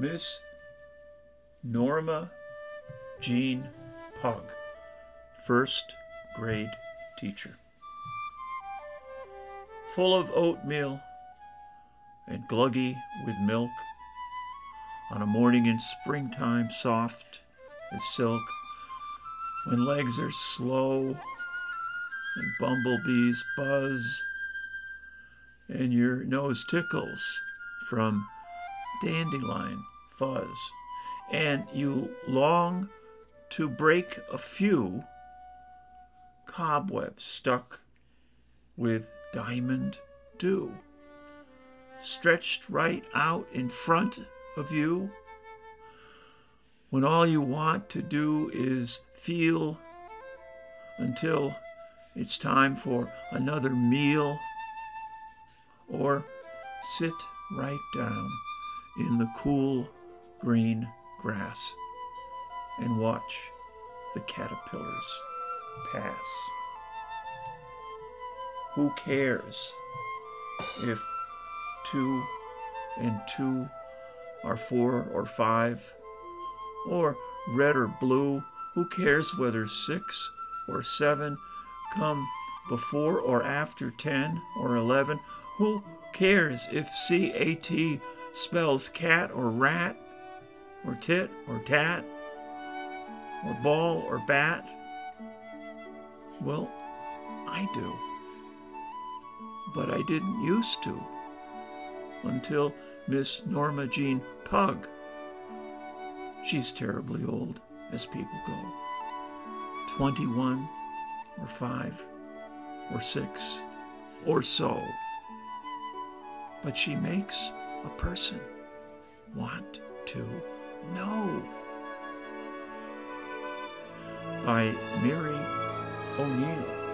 Miss Norma Jean Pugh, first grade teacher. Full of oatmeal and gluggy with milk, on a morning in springtime soft as silk, when legs are slow and bumblebees buzz. And your nose tickles from dandelion fuzz, and you long to break a few cobwebs stuck with diamond dew, stretched right out in front of you, when all you want to do is feel until it's time for another meal or sit right down in the cool green grass and watch the caterpillars pass. Who cares if two and two are four or five, or red or blue? Who cares whether six or seven come before or after ten or eleven? Who cares if CAT spells cat or rat, or tit or tat, or ball or bat? Well, I do. But I didn't used to until Miss Norma Jean Pugh. She's terribly old, as people go. 21 or 5 or 6 or so. But she makes a person want to know. By Mary O'Neill.